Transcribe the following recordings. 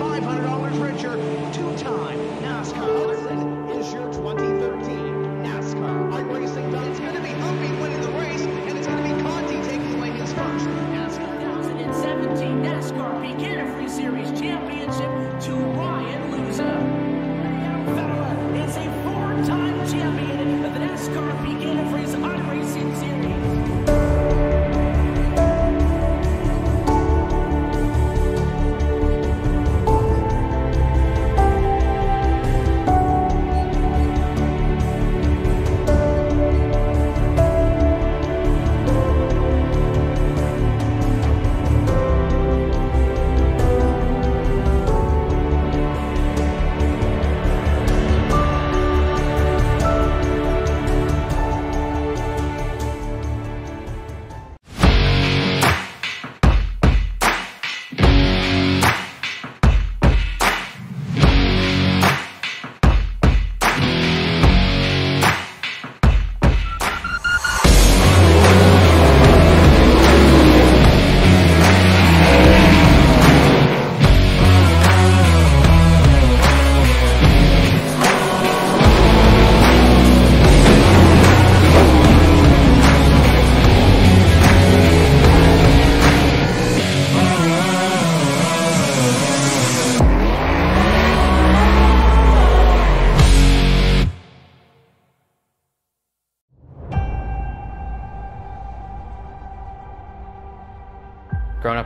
Five hundred dollars richer. Two-time NASCAR is your 20.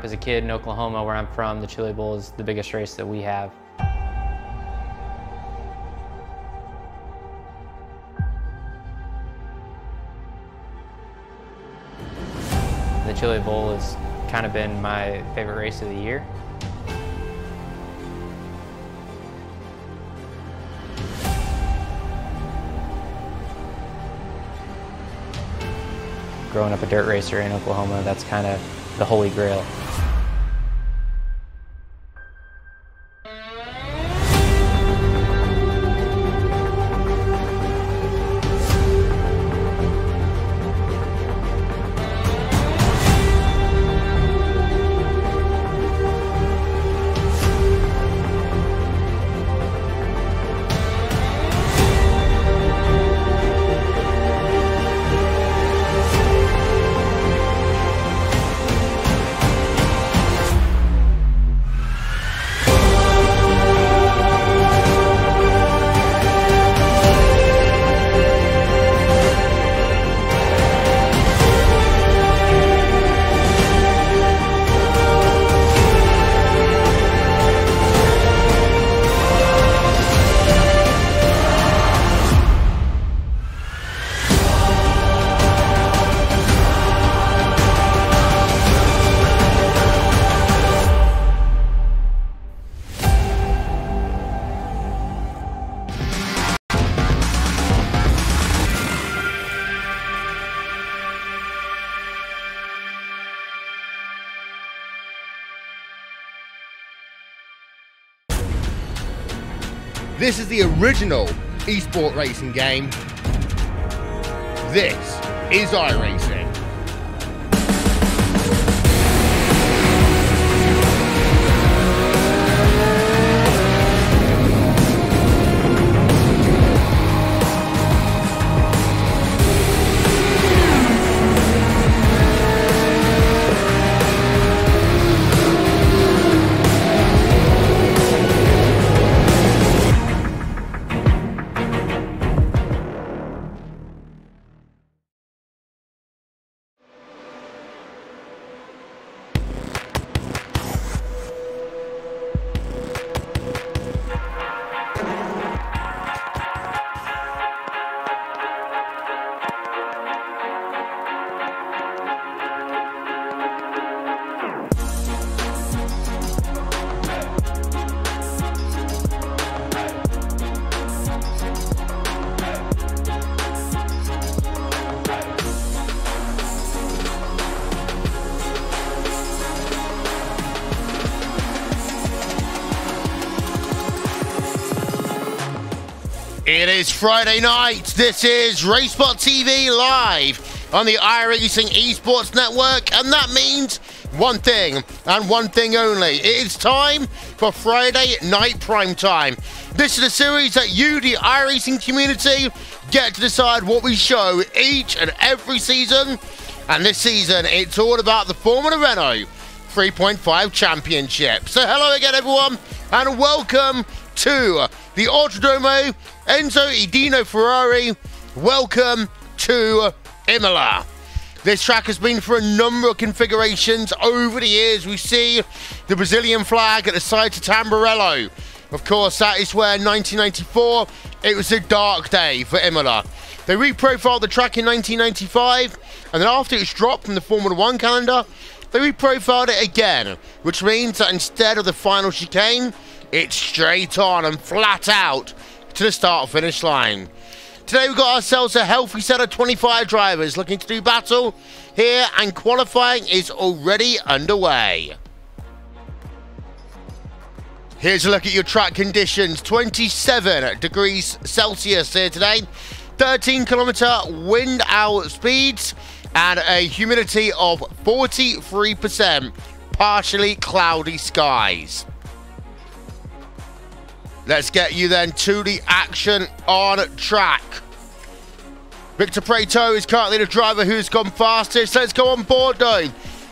Up as a kid in Oklahoma, where I'm from, the Chili Bowl is the biggest race that we have. The Chili Bowl has kind of been my favorite race of the year. Growing up a dirt racer in Oklahoma, that's kind of the holy grail. The original esport racing game. This is iRacing. Is Friday night. This is RaceSpot TV live on the iRacing Esports Network, and that means one thing and one thing only. It is time for Friday Night Prime Time. This is a series that you, the iRacing community, get to decide what we show each and every season. And this season, it's all about the Formula Renault 3.5 Championship. So hello again, everyone, and welcome to the Autodromo Enzo Edino Ferrari. Welcome to Imola. This track has been for a number of configurations over the years. We see the Brazilian flag at the side of Tamburello. Of course, that is where 1994, it was a dark day for Imola. They reprofiled the track in 1995, and then after it was dropped from the Formula One calendar, they reprofiled it again, which means that instead of the final chicane, it's straight on and flat out to the start finish line. Today we've got ourselves a healthy set of 25 drivers looking to do battle here and qualifying is already underway. Here's a look at your track conditions. 27 degrees Celsius here today. 13 kilometer wind hour speeds and a humidity of 43%. Partially cloudy skies. Let's get you then to the action on track. Victor Prato is currently the driver who's gone fastest. Let's go on board though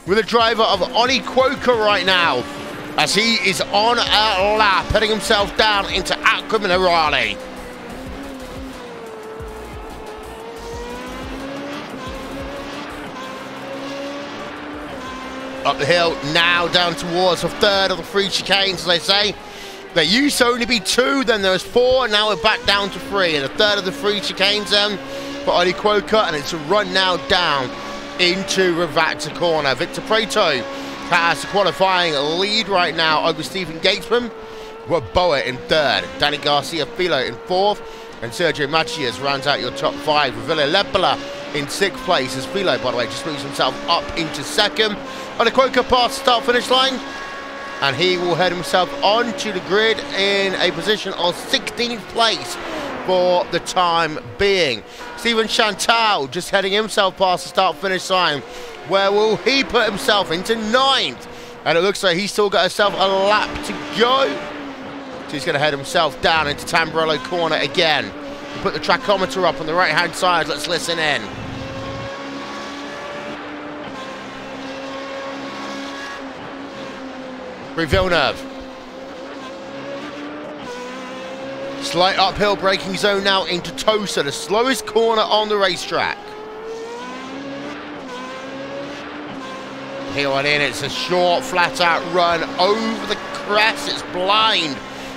with the driver of Oli Quoker right now as he is on a lap, putting himself down into Acqua Minerale. Up the hill, now down towards the third of the three chicanes, as they say. There used to only be two, then there was four, and now we're back down to three. And a third of the three chicanes then um, for Oli Quoker, and it's a run now down into Rivazza corner. Victor Prato has the qualifying lead right now over Stephen Gatesman. Boa in third, Danny Garcia Filho in fourth, and Sergio Matias rounds out your top five Villa Lepola in sixth place as Filho, by the way, just moves himself up into second. Oli Quoker past start finish line, and he will head himself onto the grid in a position of 16th place for the time being. Stephen Chantal just heading himself past the start finish line. Where will he put himself into ninth? And it looks like he's still got himself a lap to go. So he's going to head himself down into Tamburello corner again. Put the tachometer up on the right hand side. Let's listen in. Villeneuve. Slight uphill braking zone now into Tosa, the slowest corner on the racetrack. Here on in, it's a short, flat out run over the crest. It's blind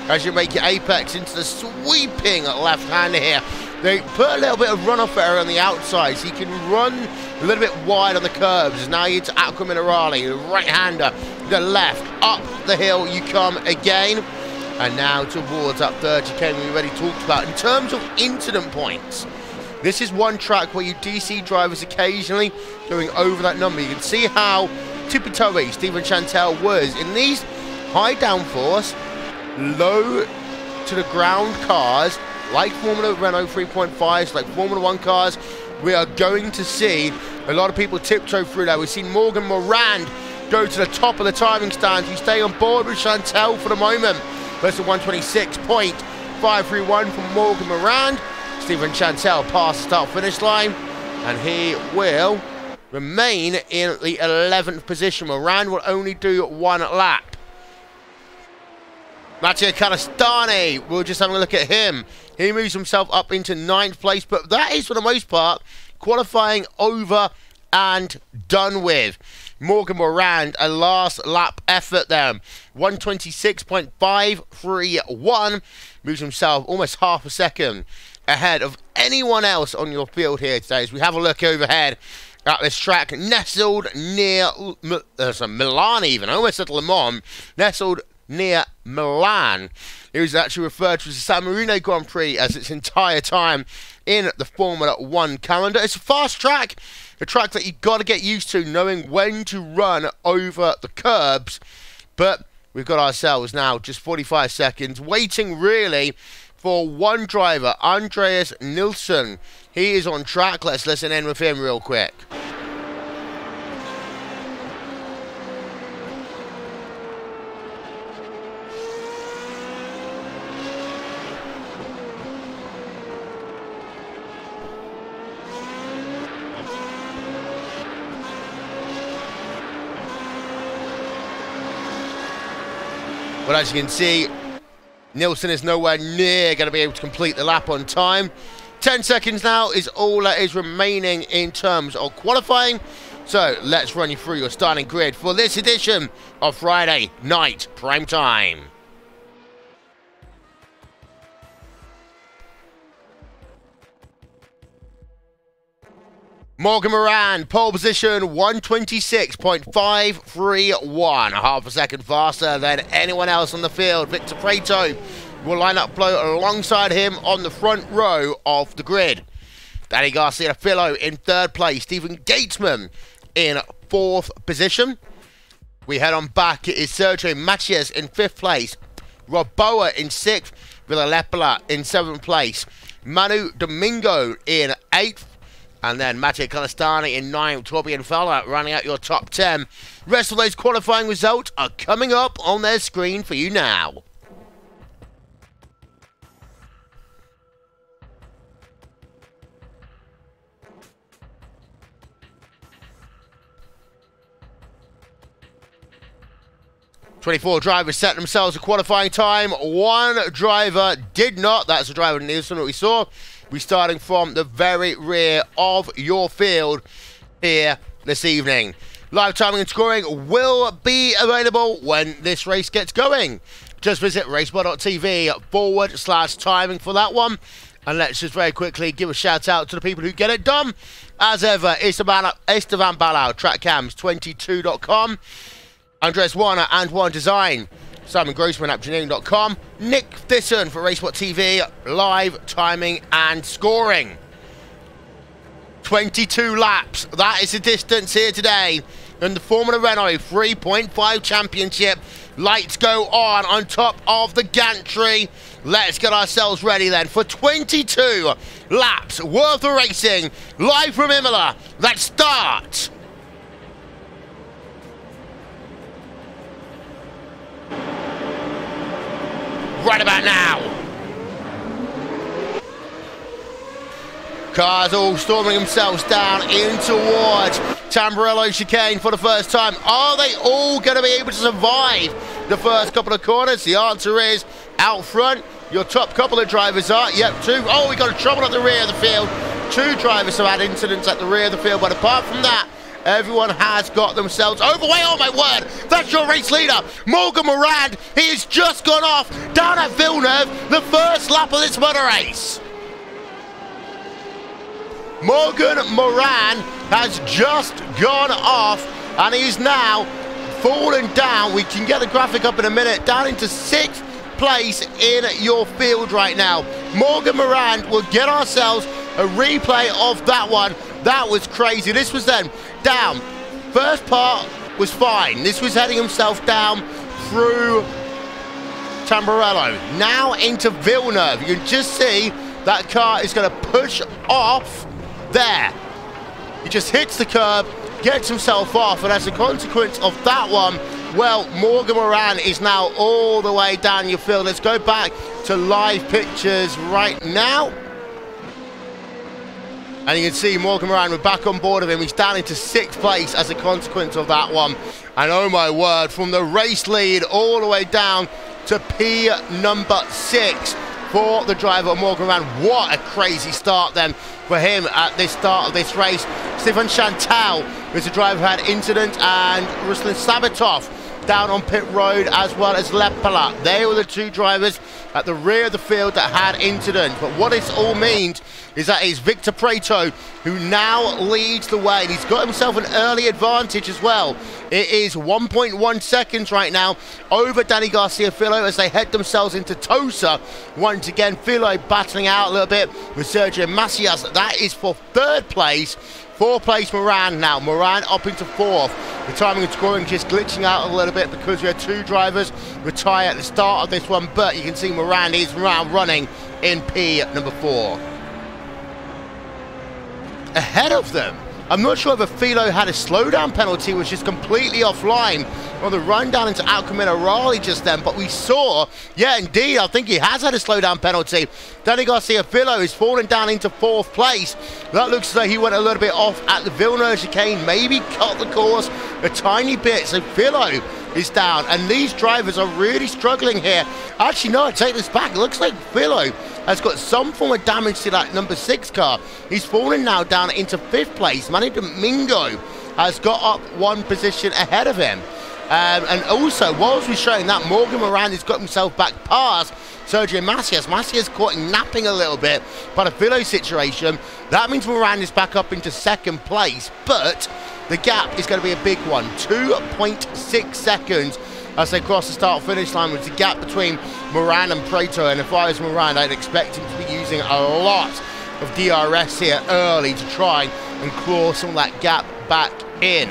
as you make your apex into the sweeping left hand here. They put a little bit of runoff area on the outside so you can run a little bit wide on the curves. Now you're to Acqua Minerale, the right hander, the left, up the hill you come again. And now towards third chicane we already talked about. In terms of incident points, this is one track where you DC drivers occasionally going over that number. You can see how tippy-toey Stephen Chantel was in these high downforce, low to the ground cars, like Formula Renault 3.5s, like Formula 1 cars, we are going to see a lot of people tiptoe through there. We've seen Morgan Morand go to the top of the timing stands. We stay on board with Chantel for the moment. Versus 126.531 from Morgan Morand. Stephen Chantel past the start finish line. And he will remain in the 11th position. Morand will only do one lap. Matteo Calastani, we're just having a look at him. He moves himself up into ninth place, but that is, for the most part, qualifying over and done with. Morgan Morand, a last lap effort there. 126.531 moves himself almost half a second ahead of anyone else on your field here today as we have a look overhead at this track nestled near uh, Milan even, almost said Le Mans, nestled near Milan. It was actually referred to as the San Marino Grand Prix as its entire time in the Formula One calendar. It's a fast track, a track that you've got to get used to knowing when to run over the curbs. But we've got ourselves now just 45 seconds, waiting really for one driver, Andreas Nilsson. He is on track. Let's listen in with him real quick. But as you can see, Nilsson is nowhere near going to be able to complete the lap on time. 10 seconds now is all that is remaining in terms of qualifying. So let's run you through your starting grid for this edition of Friday Night Prime Time. Morgan Moran, pole position 126.531, half a second faster than anyone else on the field. Victor Prato will line up alongside him on the front row of the grid. Danny Garcia Filho in third place, Stephen Gatesman in fourth position. We head on back, it is Sergio Matias in fifth place, Rob Boa in sixth, Villa Lepala in seventh place, Manu Domingo in eighth, and then Matteo Calistani in ninth, Torbjorn Fowler running out your top 10. Rest of those qualifying results are coming up on their screen for you now. Twenty-four drivers set themselves a qualifying time. One driver did not. That's the driver Nielsen that we saw. We're starting from the very rear of your field here this evening. Live timing and scoring will be available when this race gets going. Just visit raceball.tv forward slash timing for that one. And let's just very quickly give a shout out to the people who get it done. As ever, Esteban, Esteban Balau, trackcams22.com, Andres Warner and One Design. Simon Grossman at Engineering.com. Nick Thisson for RaceSpot TV, live timing and scoring. 22 laps. That is the distance here today in the Formula Renault 3.5 Championship. Lights go on on top of the gantry. Let's get ourselves ready then for 22 laps worth of racing live from Imola. Let's start. Right about now. Cars all storming themselves down in towards Tamburello chicane for the first time. Are they all going to be able to survive the first couple of corners? The answer is out front. Your top couple of drivers are, yep, two. Oh, we got a trouble at the rear of the field. Two drivers have had incidents at the rear of the field, but apart from that, Everyone has got themselves overweight. Oh my word! That's your race leader, Morgan Moran. He has just gone off down at Villeneuve, the first lap of this motor race. Morgan Moran has just gone off and he's now fallen down. We can get the graphic up in a minute. Down into sixth place in your field right now. Morgan Moran will get ourselves a replay of that one. That was crazy. This was then down. First part was fine. This was heading himself down through Tamburello. Now into Villeneuve. You can just see that car is going to push off there. He just hits the curb, gets himself off, and as a consequence of that one, well, Morgan Moran is now all the way down your field. Let's go back to live pictures right now. And you can see Morgan Moran, we're back on board of him. He's down into sixth place as a consequence of that one. And oh my word, from the race lead all the way down to P number six for the driver Morgan Moran. What a crazy start then for him at this start of this race. Stefan Chantal is the driver who had incident and Ruslan Sabatov down on pit road as well as Lepala. They were the two drivers at the rear of the field that had incident. But what this all means is that it's Victor Prato who now leads the way. And he's got himself an early advantage as well. It is 1.1 seconds right now over Danny Garcia Filho as they head themselves into Tosa. Once again, Filho battling out a little bit with Sergio Macias. That is for third place. Fourth place Moran now. Moran up into fourth. The timing and scoring just glitching out a little bit because we had two drivers retire at the start of this one, but you can see Moran is now running in P number four ahead of them. I'm not sure if Filho had a slowdown penalty, which is completely offline on the run down into Acqua Minerale just then. But we saw, yeah, indeed, I think he has had a slowdown penalty. Danny Garcia Filho is falling down into fourth place. That looks though he went a little bit off at the Villeneuve chicane, maybe cut the course a tiny bit. So Filho is down, and these drivers are really struggling here. Actually, no, I take this back. It looks like Filho has got some form of damage to that number six car. He's fallen now down into fifth place. Manny Domingo has got up one position ahead of him. Um, and also, whilst we're showing that, Morgan Moran has got himself back past Sergio Macias. Macias caught napping a little bit by the Filho situation. That means Moran is back up into second place, but the gap is going to be a big one. 2.6 seconds as they cross the start finish line with the gap between Moran and Prato. And if I was Moran, I'd expect him to be using a lot of DRS here early to try and claw some of that gap back in.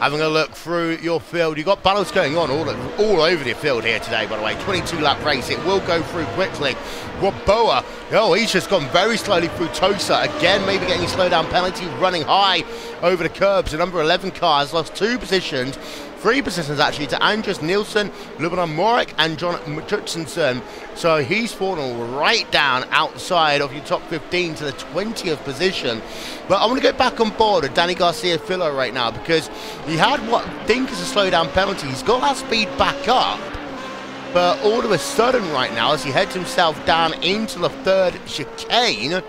Having a look through your field, you've got battles going on all, all over the field here today, by the way. 22 lap race, it will go through quickly. Boa, oh, he's just gone very slowly through Tosa. Again, maybe getting a slowdown penalty, running high over the curbs. The number 11 car has lost two positions three positions actually to Andres Nielsen, Lubanon Morik, and John Hutchinson. So he's fallen right down outside of your top 15 to the 20th position. But I want to get back on board with Danny Garcia Filho right now because he had what I think is a slowdown penalty. He's got that speed back up. But all of a sudden right now, as he heads himself down into the third chicane,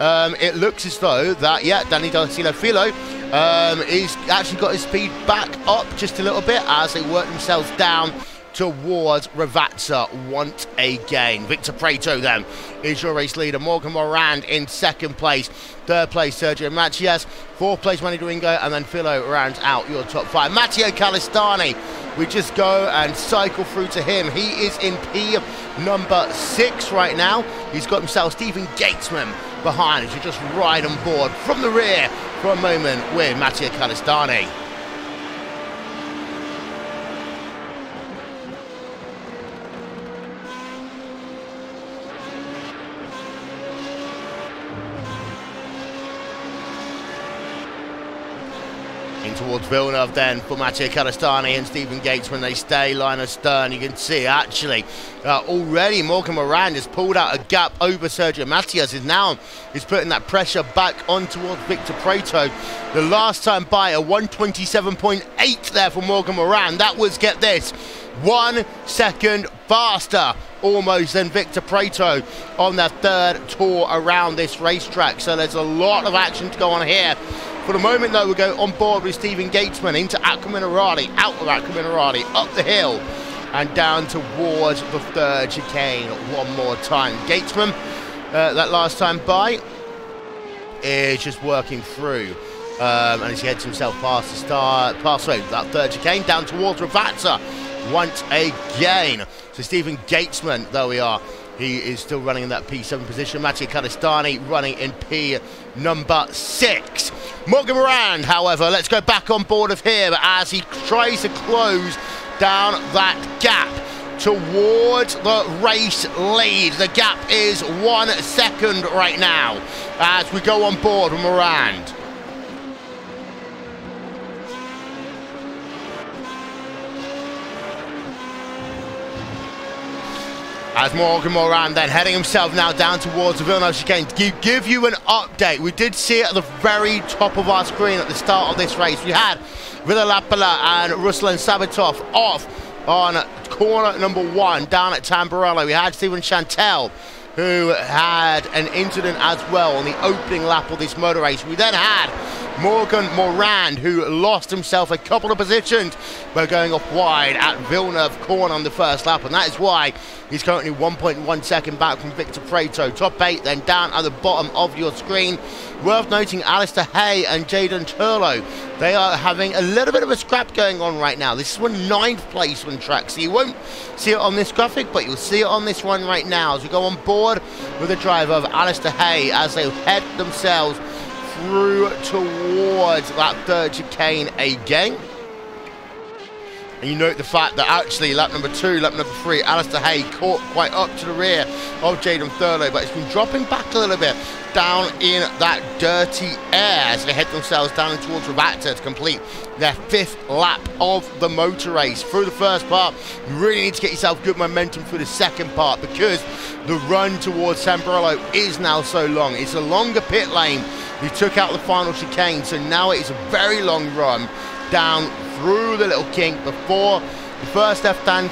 um, it looks as though that, yeah, Danny Garcia Filho um, he's actually got his speed back up just a little bit as they work themselves down towards Rivazza once again. Victor Prato then is your race leader. Morgan Morand in second place. Third place, Sergio Macias. Fourth place, Manny Domingo. And then Filho rounds out your top five. Matteo Calistani, we just go and cycle through to him. He is in P number six right now. He's got himself Stephen Gatesman behind as you just ride on board from the rear for a moment with Mattia Calistani. Towards Villeneuve then for Matteo Calistani and Stephen Gates when they stay line of stern. You can see actually uh, already Morgan Moran has pulled out a gap over Sergio Matias. Is now is putting that pressure back on towards Victor Prato. The last time by a 127.8 there for Morgan Moran. That was, get this, one second faster almost than Victor Prato on their third tour around this racetrack. So there's a lot of action to go on here. For the moment, though, we go on board with Stephen Gatesman into Acqua Minerale, out of Acqua Minerale, up the hill, and down towards the third chicane one more time. Gatesman, uh, that last time by, is just working through. Um, and as he heads himself past the start, past sorry, that third chicane, down towards Rivazza once again. So Stephen Gatesman, there we are, he is still running in that P7 position. Matteo Calistani running in P number six. Morgan Moran, however, let's go back on board of him as he tries to close down that gap towards the race lead. The gap is one second right now as we go on board with Moran. As Morgan Moran then heading himself now down towards the Villeneuve chicane. To give you an update, we did see it at the very top of our screen at the start of this race. We had Villa Lapala and Ruslan Sabatov off on corner number one down at Tamburello. We had Stephen Chantel who had an incident as well on the opening lap of this motor race. We then had Morgan Morand, who lost himself a couple of positions by going off wide at Villeneuve corner on the first lap, and that is why he's currently 1.1 second back from Victor Prato. Top eight, then down at the bottom of your screen. Worth noting, Alistair Hay and Jaden Thurlow. They are having a little bit of a scrap going on right now. This is one ninth place one track, so you won't see it on this graphic, but you'll see it on this one right now as we go on board with the driver of Alistair Hay as they head themselves through towards that third chicane again. And you note the fact that actually lap number two, lap number three, Alistair Hay caught quite up to the rear of Jaden Thurlow, but it's been dropping back a little bit down in that dirty air as they head themselves down towards Rivazza to complete their fifth lap of the motor race. Through the first part, you really need to get yourself good momentum through the second part because the run towards Tamburello is now so long. It's a longer pit lane. We took out the final chicane, so now it is a very long run down through the little kink before the first left hand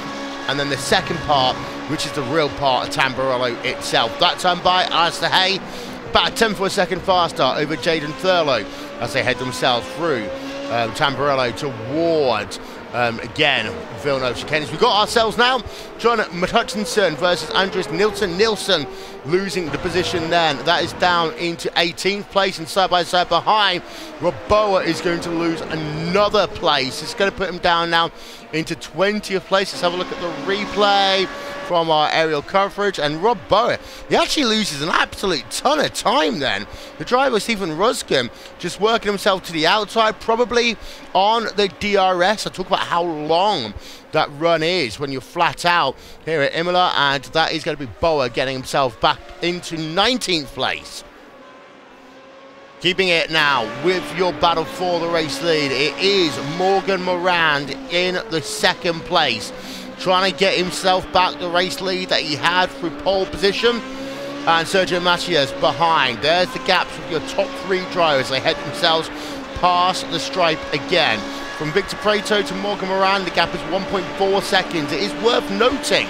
and then the second part, which is the real part of Tamburello itself. That time by Alistair Hay, about a tenth of a second faster over Jaden Thurlow as they head themselves through um, Tamburello towards um, again, Villeneuve chicanes. We've got ourselves now John Hutchinson versus Andreas Nilsson. Nilsson losing the position then. That is down into 18th place and side by side behind. Rob Boa is going to lose another place. It's going to put him down now into 20th place. Let's have a look at the replay from our aerial coverage. And Rob Bower, he actually loses an absolute ton of time then. The driver, Stephen Ruskin, just working himself to the outside, probably on the DRS. I talk about how long that run is when you're flat out here at Imola, and that is going to be Boa getting himself back into 19th place. Keeping it now with your battle for the race lead, it is Morgan Morand in the second place trying to get himself back the race lead that he had through pole position. And Sergio Matias behind. There's the gaps with your top three drivers. They head themselves past the stripe again. From Victor Prato to Morgan Moran, the gap is 1.4 seconds. It is worth noting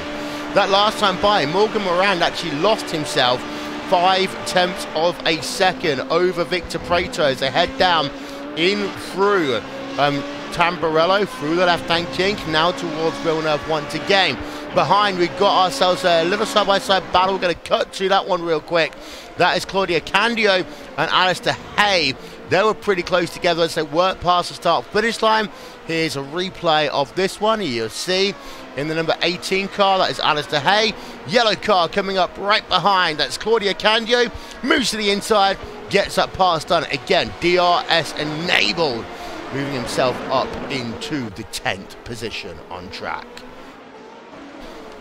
that last time by, Morgan Moran actually lost himself five tenths of a second over Victor Prato as they head down in through um, Tamburello through the left-hand kink, now towards Villeneuve once again. Behind, we've got ourselves a little side-by-side -side battle. We're going to cut to that one real quick. That is Claudia Candio and Alistair Hay. They were pretty close together as they worked past the start-finish line. Here's a replay of this one. You'll see in the number 18 car, that is Alistair Hay. Yellow car coming up right behind. That's Claudia Candio. Moves to the inside, gets up past done. Again, DRS enabled moving himself up into the 10th position on track.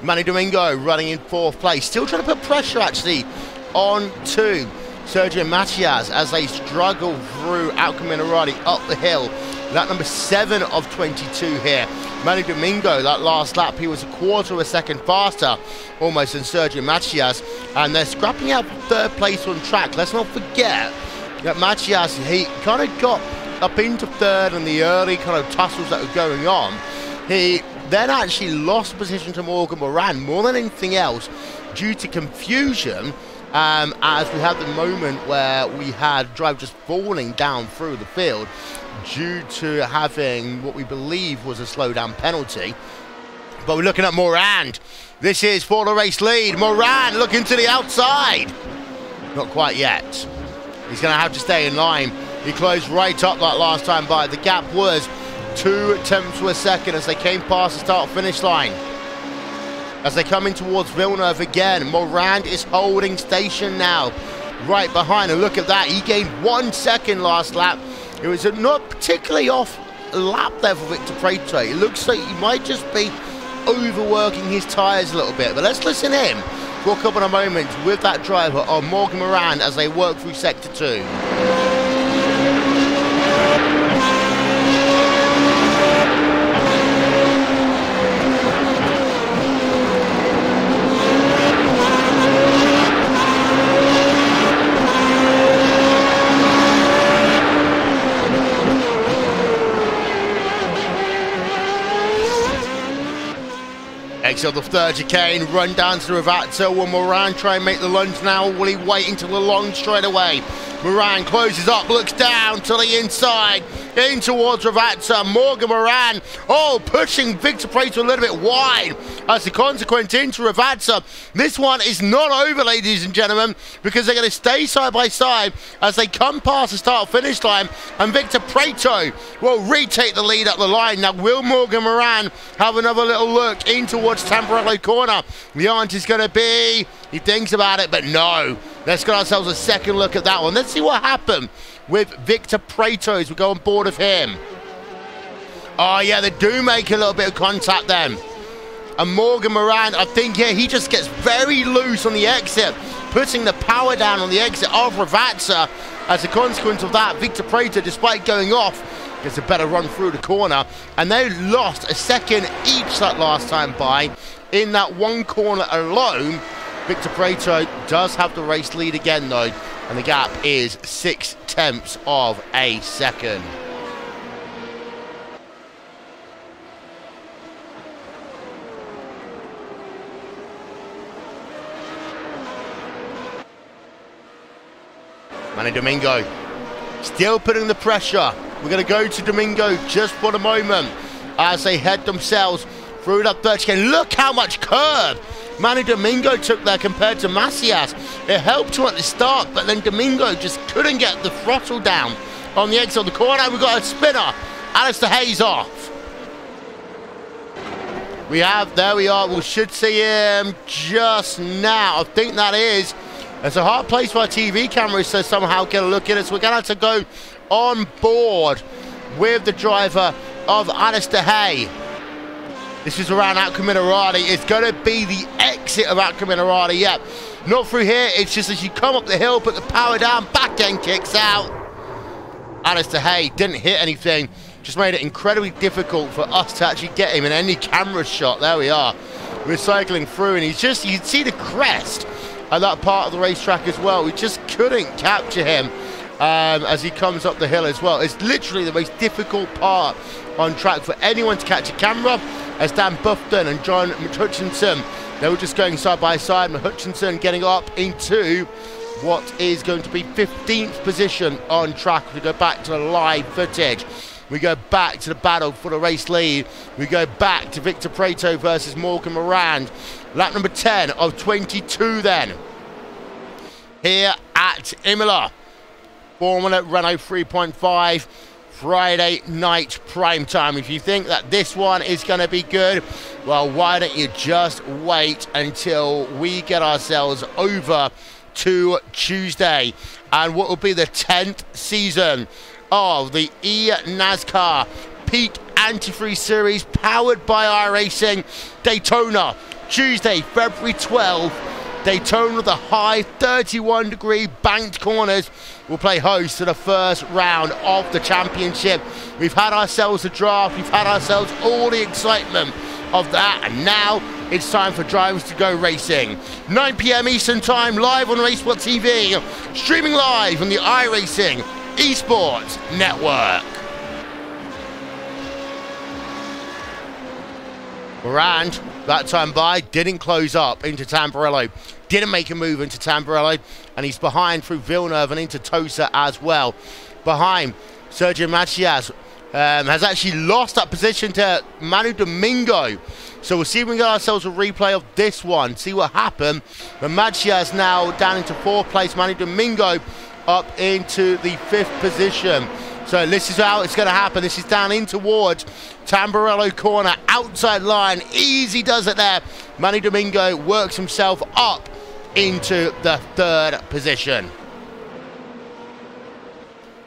Manny Domingo running in fourth place, still trying to put pressure actually on to Sergio Matias as they struggle through Acqua Minerale up the hill. That number seven of 22 here. Manny Domingo, that last lap, he was a quarter of a second faster almost than Sergio Matias. And they're scrapping out third place on track. Let's not forget that Matias, he kind of got up into third in the early kind of tussles that were going on, he then actually lost position to Morgan Moran more than anything else due to confusion. Um, as we had the moment where we had drive just falling down through the field due to having what we believe was a slowdown penalty. But we're looking at Moran. This is for the race lead. Moran looking to the outside. Not quite yet. He's going to have to stay in line he closed right up that last time by. The gap was two tenths to a second as they came past the start finish line. As they come in towards Villeneuve again, Morand is holding station now, right behind. And look at that, he gained one second last lap. It was not particularly off lap there for Victor Prato. It looks like he might just be overworking his tyres a little bit. But let's listen in for a couple of moments with that driver on Morgan Moran as they work through sector two. Exit the third chicane, run down to Rivazza. Will Moran try and make the lunge now? Will he wait until the long straight away? Moran closes up, looks down to the inside, in towards Rivazza. Morgan Moran, oh, pushing Victor Prato a little bit wide as a consequence into Rivazza. This one is not over, ladies and gentlemen, because they're going to stay side by side as they come past the start finish line, and Victor Prato will retake the lead up the line. Now, will Morgan Moran have another little look in towards Tamburello corner? The answer is going to be he thinks about it, but no. Let's get ourselves a second look at that one. Let's see what happened with Victor Prato as we go on board of him. Oh, yeah, they do make a little bit of contact then. And Morgan Moran, I think, yeah, he just gets very loose on the exit, putting the power down on the exit of Rivazza. As a consequence of that, Victor Prato, despite going off, gets a better run through the corner. And they lost a second each that last time by in that one corner alone. Victor Prato does have the race lead again, though, and the gap is six tenths of a second. Manny Domingo still putting the pressure. We're going to go to Domingo just for a moment as they head themselves through third chicane. Look how much curb Manny Domingo took there compared to Macias. It helped him at the start, but then Domingo just couldn't get the throttle down on the exit of the corner. We've got a spinner. Alistair Hayes off. We have, there we are, we should see him just now. I think that is. It's a hard place for our TV cameras to somehow get a look at. So we're going to have to go on board with the driver of Alistair Hay. This is around Acqua Minerale. It's going to be the exit of Acqua Minerale. Yeah, not through here. It's just as you come up the hill, put the power down, back end kicks out. Alistair Hay didn't hit anything. Just made it incredibly difficult for us to actually get him in any camera shot. There we are. We're cycling through, and he's just, you see the crest at that part of the racetrack as well. We just couldn't capture him um, as he comes up the hill as well. It's literally the most difficult part on track for anyone to catch a camera as Dan Buffton and John Hutchinson, they were just going side by side. Hutchinson getting up into what is going to be 15th position on track. We go back to the live footage. We go back to the battle for the race lead. We go back to Victor Prato versus Morgan Morand. Lap number 10 of 22 then. Here at Imola. Formula Renault 3.5. Friday night prime time. If you think that this one is going to be good, well, why don't you just wait until we get ourselves over to Tuesday and what will be the 10th season of the e-NASCAR Peak Antifreeze Series powered by iRacing Daytona. Tuesday, February 12th, Daytona, the high 31 degree banked corners, will play host to the first round of the championship. We've had ourselves a draft, we've had ourselves all the excitement of that, and now it's time for drivers to go racing. 9 p.m. Eastern Time, live on RaceSpot TV, streaming live on the iRacing Esports Network. Morand, that time by, didn't close up into Tamburello. Didn't make a move into Tamburello. And he's behind through Villeneuve and into Tosa as well. Behind, Sergio Macias um, has actually lost that position to Manu Domingo. So we'll see if we can get ourselves a replay of this one. See what happened. But Macias now down into fourth place. Manu Domingo up into the fifth position. So this is how it's going to happen. This is down in towards Tamburello corner, outside line. Easy does it there. Manny Domingo works himself up into the third position.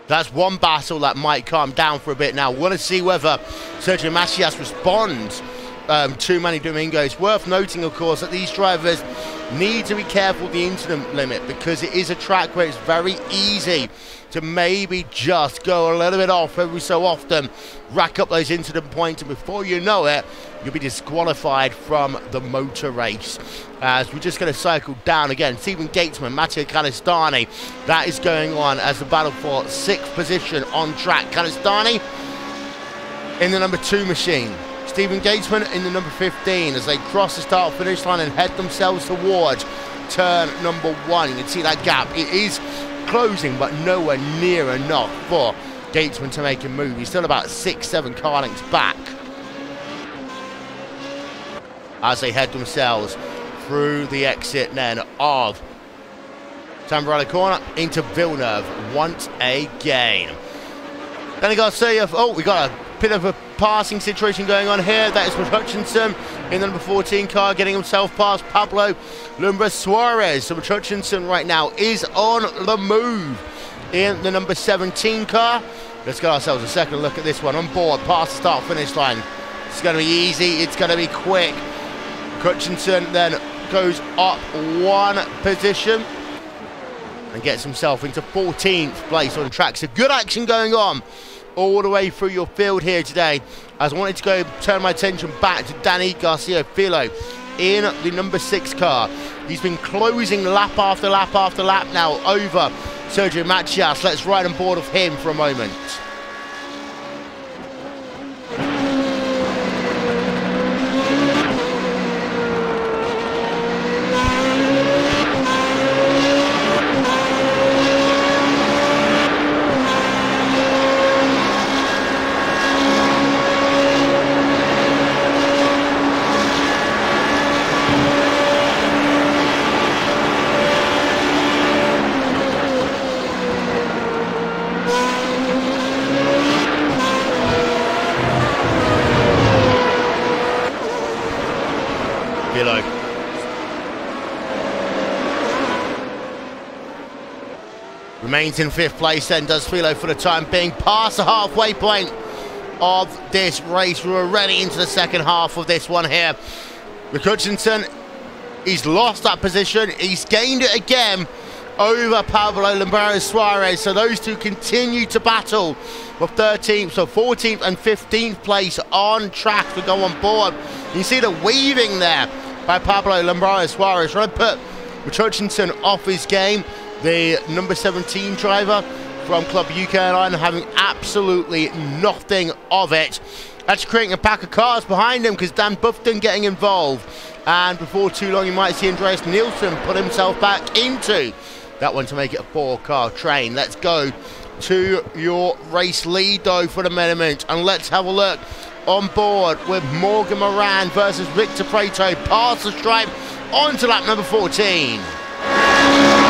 That's one battle that might calm down for a bit now. Want to see whether Sergio Macias responds um, to Manny Domingo. It's worth noting, of course, that these drivers need to be careful the incident limit because it is a track where it's very easy to maybe just go a little bit off every so often, rack up those incident points, and before you know it, you'll be disqualified from the motor race. As we're just going to cycle down again, Stephen Gatesman, Matteo Calistani, that is going on as the battle for sixth position on track. Calistani in the number two machine. Stephen Gatesman in the number 15 as they cross the start finish line and head themselves towards turn number one. You can see that gap. It is closing, but nowhere near enough for Gatesman to make a move. He's still about six, seven car lengths back as they head themselves through the exit then of Tamburello Corner into Villeneuve once again. Then you got to say, oh, we got a bit of a passing situation going on here. That is with Hutchinson in the number 14 car, getting himself past Pablo Lumbra Suarez. So Hutchinson right now is on the move in the number 17 car. Let's get ourselves a second look at this one. On board, past the start finish line. It's going to be easy. It's going to be quick. Hutchinson then goes up one position and gets himself into 14th place on track. So good action going on all the way through your field here today. As I wanted to go turn my attention back to Danny Garcia Filho in the number six car. He's been closing lap after lap after lap now over Sergio Macias. Let's ride on board of him for a moment. Remains in fifth place then does Filho for the time being past the halfway point of this race. We're already into the second half of this one here. Rick Hutchinson, he's lost that position. He's gained it again over Pablo Lambraro Suarez. So those two continue to battle for 13th, so 14th and 15th place on track to go on board. You see the weaving there by Pablo Lambraro Suarez trying to put Rich off his game. The number 17 driver from Club UK Line having absolutely nothing of it. That's creating a pack of cars behind him because Dan Buffton getting involved. And before too long, you might see Andreas Nielsen put himself back into that one to make it a four-car train. Let's go to your race lead, though, for the moment. And let's have a look on board with Morgan Moran versus Victor Prato. Past the stripe onto lap number 14.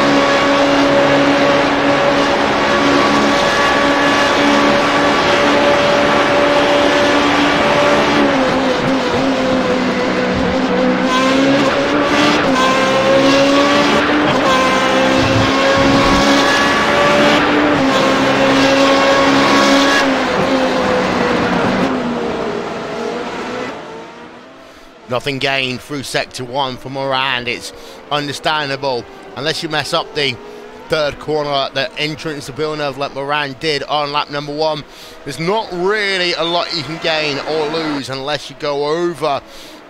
Nothing gained through sector one for Moran. It's understandable. Unless you mess up the third corner, at the entrance to Villeneuve like Moran did on lap number one. There's not really a lot you can gain or lose unless you go over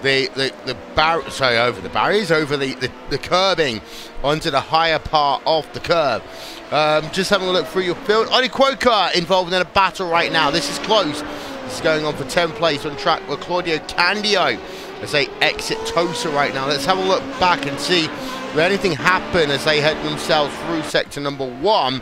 the the, the bar sorry over the barriers, over the, the, the curbing onto the higher part of the curb. Um, just having a look through your field. Oli Quokka involved in a battle right now. This is close. This is going on for 10th place on track with Claudio Candio as they exit Tosa right now. Let's have a look back and see will anything happen as they head themselves through sector number one.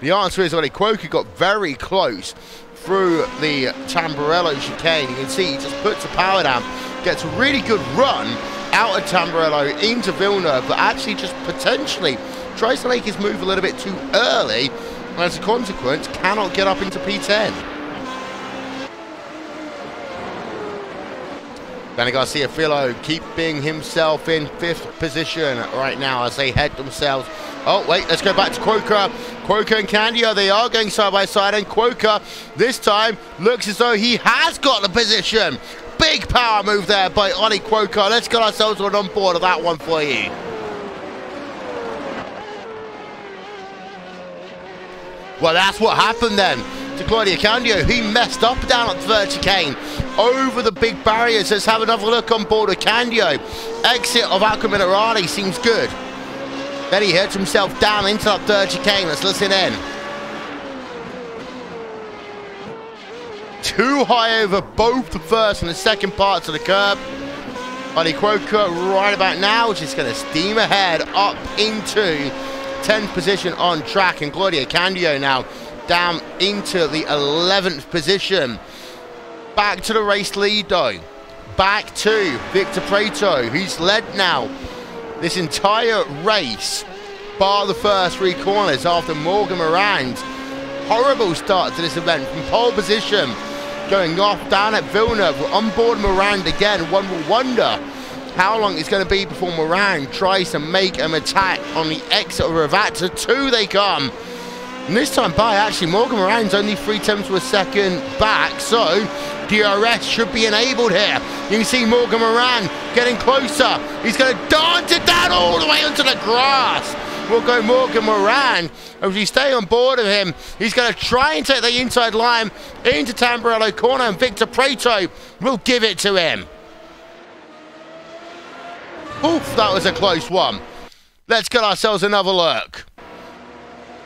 The answer is Oli Quokka got very close through the Tamburello chicane. You can see he just puts the power down, gets a really good run out of Tamburello into Villeneuve, but actually just potentially tries to make his move a little bit too early, and as a consequence, cannot get up into P10. Danny Garcia Filho keeping himself in fifth position right now as they head themselves. Oh, wait, let's go back to Quokka. Quokka and Candio, they are going side by side, and Quokka this time looks as though he has got the position. Big power move there by Oli Quokka. Let's get ourselves on board of that one for you. Well, that's what happened then to Claudio Candio. He messed up down at the third chicane over the big barriers. Let's have another look on board of Candio. Exit of Acqua Minerale seems good. Then he hurts himself down into that third chicane. Let's listen in. Too high over both the first and the second parts of the curb. Oli Quokka right about now, just going to steam ahead up into 10th position on track. And Claudio Candio now down into the 11th position. Back to the race lead though. Back to Victor Prato, who's led now this entire race, bar the first three corners after Morgan Morand. horrible start to this event from pole position. Going off down at Villeneuve, on board Morand again. One will wonder how long it's going to be before Moran tries to make an attack on the exit of Rivazza. Two they come. And this time by, actually, Morgan Moran's only three tenths of a second back, so DRS should be enabled here. You can see Morgan Moran getting closer. He's going to dance it down all the way onto the grass. We'll go Morgan Moran. As we stay on board of him, he's going to try and take the inside line into Tamburello corner, and Victor Prato will give it to him. Oof, that was a close one. Let's get ourselves another look.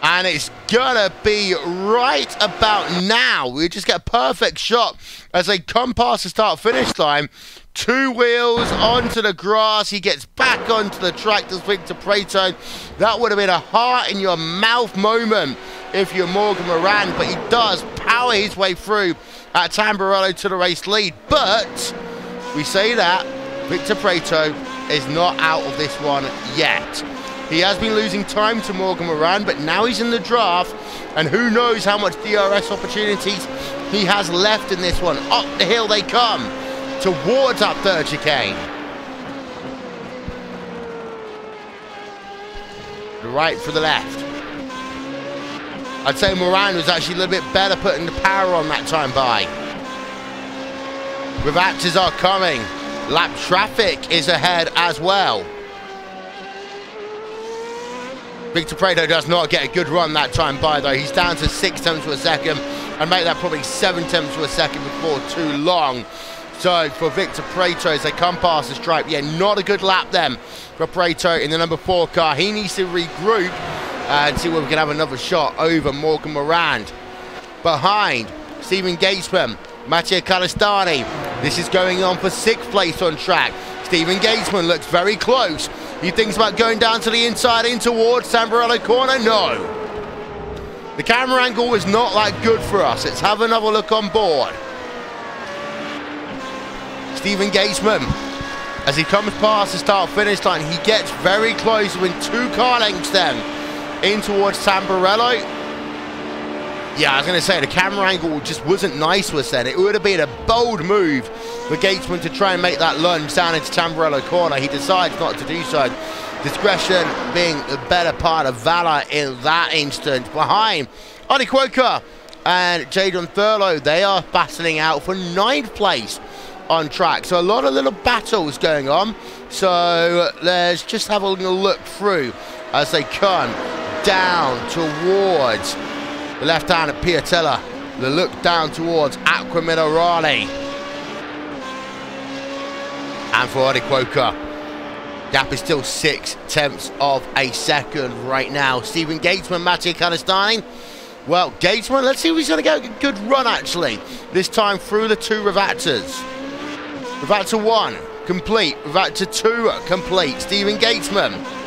And it's gonna be right about now. We just get a perfect shot as they come past the start finish line. Two wheels onto the grass. He gets back onto the track to speak to Prato. That would have been a heart in your mouth moment if you're Morgan Moran, but he does power his way through at Tamburello to the race lead. But we say that Victor Prato is not out of this one yet. He has been losing time to Morgan Moran, but now he's in the draft, and who knows how much DRS opportunities he has left in this one. Up the hill they come towards that third chicane. The right for the left. I'd say Moran was actually a little bit better putting the power on that time by. Rivazzas are coming. Lap traffic is ahead as well. Victor Prato does not get a good run that time by though. He's down to six tenths to a second and make that probably seven tenths to a second before too long. So for Victor Prato as they come past the stripe, yeah, not a good lap then for Prato in the number four car. He needs to regroup and see whether we can have another shot over Morgan Morand. Behind, Stephen Gatesman, Matteo Calistani. This is going on for sixth place on track. Stephen Gatesman looks very close. He thinks about going down to the inside in towards Tamburello corner. No. The camera angle is not that good for us. Let's have another look on board. Stephen Gatesman, as he comes past the start finish line, he gets very close within two car lengths then in towards Tamburello. Yeah, I was going to say the camera angle just wasn't nice with then. It would have been a bold move for Gatesman to try and make that lunge down into Tamburello corner. He decides not to do so. Discretion being the better part of valor in that instance. Behind Quoker and Jaden Thurlow, they are battling out for ninth place on track. So a lot of little battles going on. So let's just have a look through as they come down towards the left hand of Piratella. The look down towards Acqua Minerale. And for Quoker, gap is still six tenths of a second right now. Stephen Gatesman, Mattia Calistani. Well, Gatesman, let's see if he's going to get a good run actually. This time through the two Rivazzas. Rivazza 1, complete. Rivazza 2, complete. Stephen Gatesman.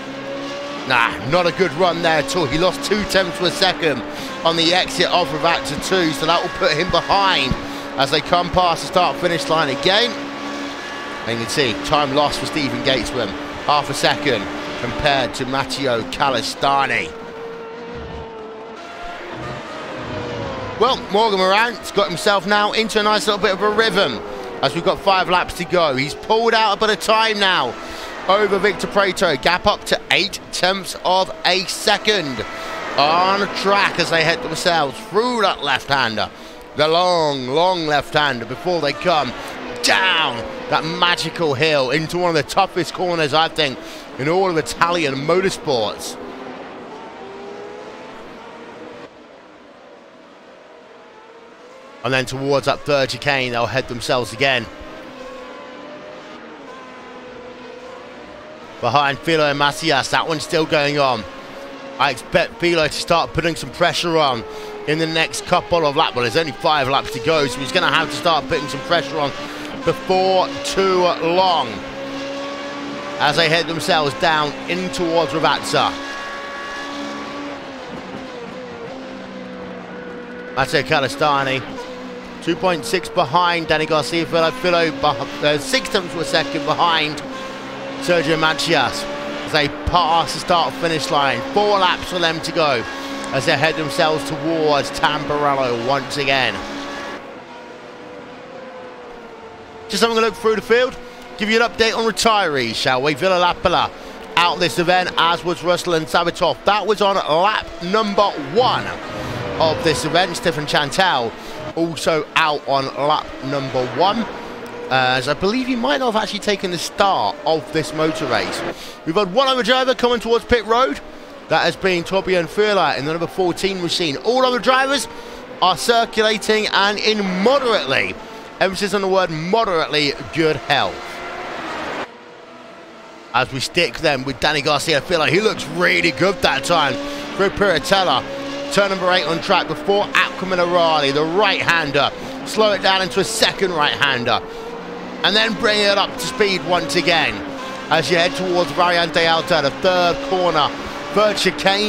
Nah, not a good run there at all. He lost two tenths of a second on the exit of Rivazza 2, so that will put him behind as they come past the start-finish line again. And you can see, time lost for Stephen Gatesman. Half a second compared to Matteo Calistani. Well, Morgan Morant's got himself now into a nice little bit of a rhythm as we've got five laps to go. He's pulled out a bit of time now over Victor Prato. Gap up to eight tenths of a second on track as they head themselves through that left-hander. The long, long left-hander before they come down that magical hill into one of the toughest corners, I think, in all of Italian motorsports. And then towards that third chicane, they'll head themselves again. Behind Filho and Macias, that one's still going on. I expect Filho to start putting some pressure on in the next couple of laps. Well, there's only five laps to go, so he's going to have to start putting some pressure on before too long. As they head themselves down in towards Rivazza. Matteo Calistani 2.6 behind Danny Garcia. Filho, Filho uh, six tenths per second behind Sergio Manchias as they pass the start finish line. Four laps for them to go as they head themselves towards Tamburello once again. Just having a look through the field, give you an update on retirees, shall we? Villa Lapala out this event, as was Russell and Sabatov. That was on lap number one of this event. Stefan Chantal also out on lap number one. As I believe he might not have actually taken the start of this motor race. We've had one other driver coming towards pit road. That has been Torbjörn Furla in the number 14 machine. All other drivers are circulating and in moderately, emphasis on the word moderately, good health. As we stick then with Danny Garcia Filho, he looks really good that time. Through Piratella, turn number eight on track before Aquaman the right-hander. Slow it down into a second right-hander and then bring it up to speed once again as you head towards Variante Alta, the third corner, third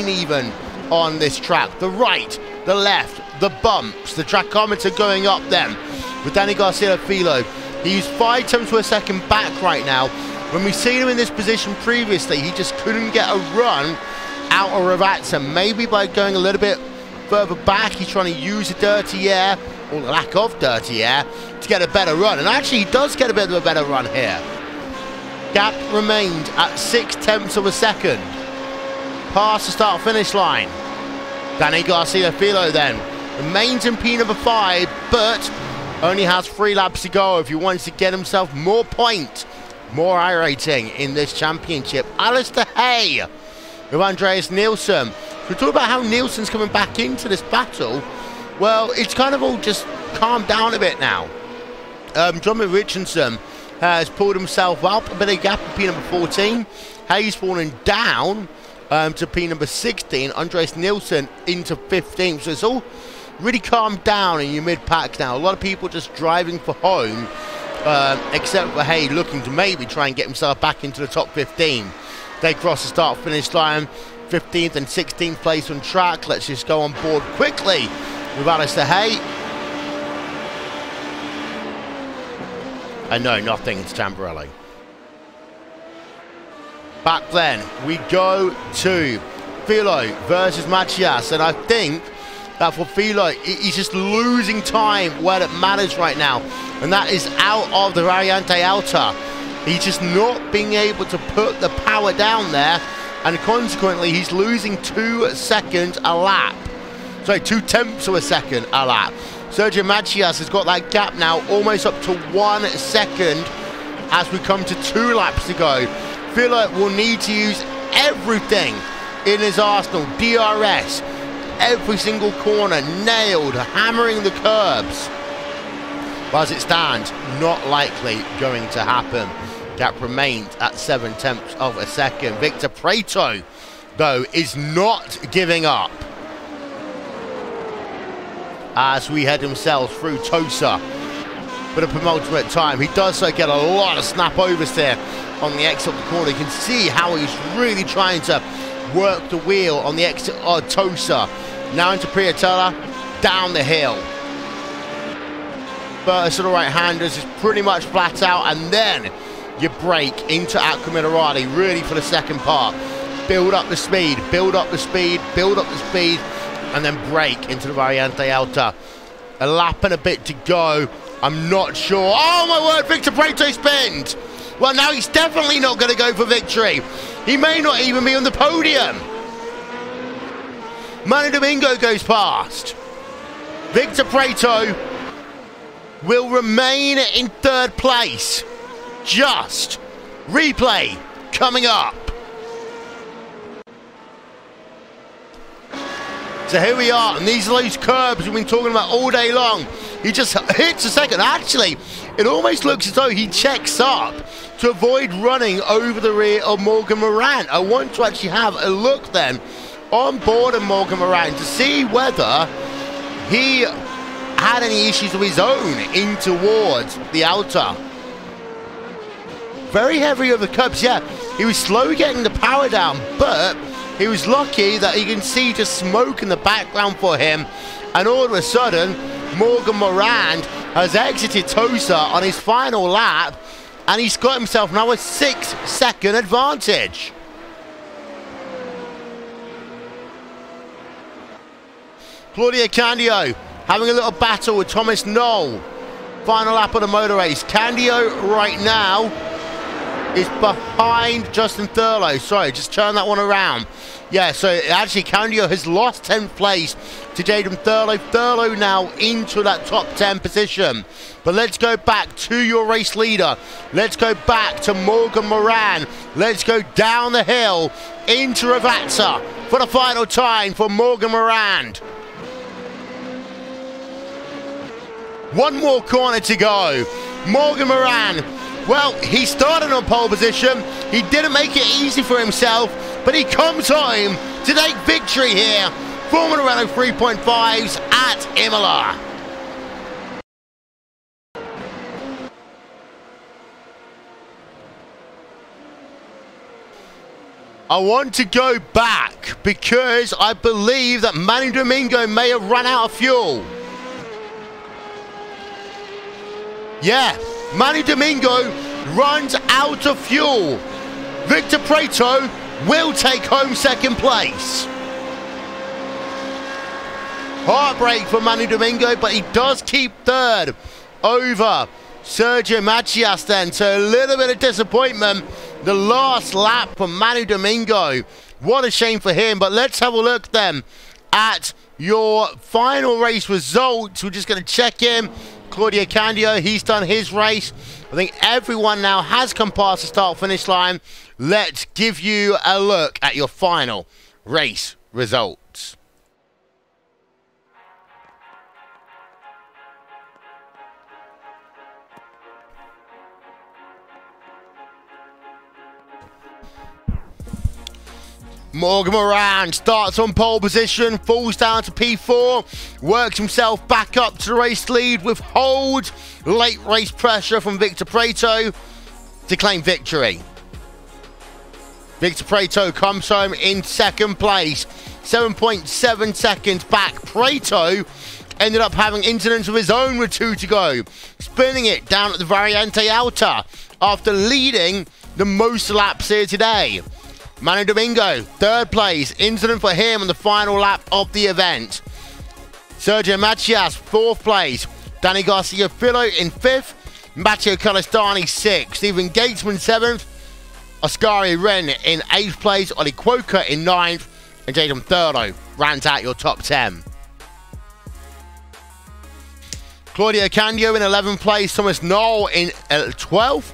even on this track. The right, the left, the bumps, the tachometer going up then with Danny Garcia Filho. He's five times to a second back right now. When we've seen him in this position previously, he just couldn't get a run out of Rivazza. Maybe by going a little bit further back, he's trying to use the dirty air or lack of dirty air to get a better run. And actually, he does get a bit of a better run here. Gap remained at six tenths of a second past the start finish line. Danny Garcia Filho then remains in P number five, but only has three laps to go if he wants to get himself more points, more iRating in this championship. Alistair Hay with Andreas Nielsen. We talk about how Nielsen's coming back into this battle. Well, it's kind of all just calmed down a bit now. Um, John Richardson has pulled himself up a bit of gap in P number 14. Hayes falling down um, to P number 16. Andres Nielsen into 15. So it's all really calmed down in your mid-pack now. A lot of people just driving for home, uh, except for Hay looking to maybe try and get himself back into the top 15. They cross the start-finish line. 15th and 16th place on track. Let's just go on board quickly with Alistair Hay. And no, nothing, it's Tamburello. Back then, we go to Filho versus Machias, and I think that for Filho, he's just losing time where it matters right now, and that is out of the Variante Alta. He's just not being able to put the power down there, and consequently, he's losing two seconds a lap. Sorry, two tenths of a second a lap. Sergio Machias has got that gap now almost up to one second as we come to two laps to go. Philip will need to use everything in his arsenal. DRS, every single corner, nailed, hammering the curbs. But as it stands, not likely going to happen. Gap remains at seven tenths of a second. Victor Prato, though, is not giving up as we head himself through Tosa for the penultimate time. He does so get a lot of snap overs there on the exit of the corner. You can see how he's really trying to work the wheel on the exit of Tosa. Now into Piratella, down the hill. First of the right-handers is pretty much flat out, and then you break into Aqua really for the second part. Build up the speed, build up the speed, build up the speed, and then break into the Variante Alta. A lap and a bit to go. I'm not sure. Oh my word, Victor Prato spins. Well, now he's definitely not going to go for victory. He may not even be on the podium. Manny Domingo goes past. Victor Prato will remain in third place. Just replay coming up. So here we are, and these those curbs we've been talking about all day long. He just hits a second. Actually, it almost looks as though he checks up to avoid running over the rear of Morgan Moran. I want to actually have a look then on board of Morgan Moran to see whether he had any issues of his own in towards the outer. Very heavy over the curbs, yeah. He was slow getting the power down, but he was lucky that he can see just smoke in the background for him. And all of a sudden, Morgan Morand has exited Tosa on his final lap. And he's got himself now a six second advantage. Claudio Candio having a little battle with Thomas Knoll. Final lap of the motor race. Candio right now is behind Justin Thurlow. Sorry, just turn that one around. Yeah, so actually Candio has lost 10th place to Jaden Thurlow. Thurlow now into that top 10 position. But let's go back to your race leader. Let's go back to Morgan Moran. Let's go down the hill into Rivazza for the final time for Morgan Moran. One more corner to go. Morgan Moran well, he started on pole position. He didn't make it easy for himself, but he comes home to take victory here. Formula Renault 3.5s at Imola. I want to go back because I believe that Manny Domingo may have run out of fuel. Yeah, Manny Domingo runs out of fuel. Victor Prato will take home second place. Heartbreak for Manny Domingo, but he does keep third over Sergio Machias then. So a little bit of disappointment. The last lap for Manny Domingo. What a shame for him. But let's have a look then at your final race results. We're just going to check in. Claudio Candio, he's done his race. I think everyone now has come past the start finish line. Let's give you a look at your final race results. Morgan Moran starts on pole position, falls down to P4, works himself back up to the race lead with hold, late race pressure from Victor Prato to claim victory. Victor Prato comes home in second place, 7.7 seconds back. Prato ended up having incidents of his own with two to go, spinning it down at the Variante Alta after leading the most laps here today. Manu Domingo, third place. Incident for him on the final lap of the event. Sergio Matias, fourth place. Danny Garcia Filho in fifth. Matteo Calistani, sixth. Stephen Gatesman, seventh. Oscari Ren in eighth place. Oli Quoka in ninth. And Jaden Thurlow rounds out your top 10. Claudio Candio in 11th place. Thomas Knoll in uh, 12th.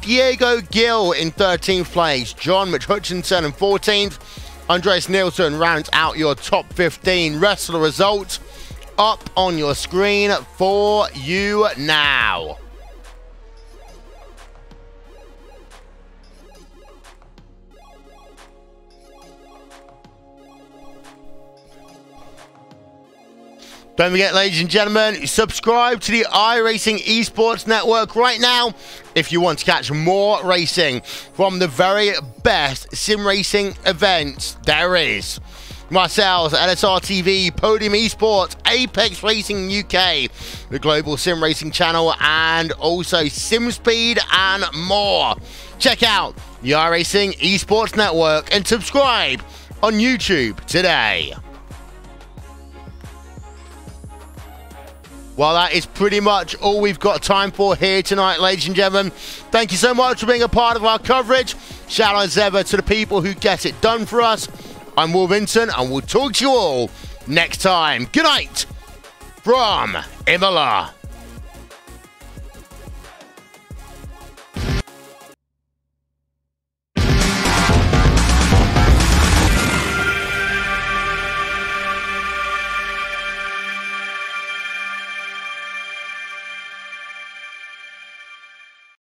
Diego Gill in 13th place. John Mitch Hutchinson in 14th. Andres Nielsen rounds out your top 15. wrestler results up on your screen for you now. Don't forget, ladies and gentlemen, subscribe to the iRacing Esports Network right now if you want to catch more racing from the very best sim racing events there is. Myself, LSR TV, Podium Esports, Apex Racing UK, the Global Sim Racing Channel, and also SimSpeed and more. Check out the iRacing Esports Network and subscribe on YouTube today. Well, that is pretty much all we've got time for here tonight, ladies and gentlemen. Thank you so much for being a part of our coverage. Shout out as ever to the people who get it done for us. I'm Will Vincent, and we'll talk to you all next time. Good night from Imola.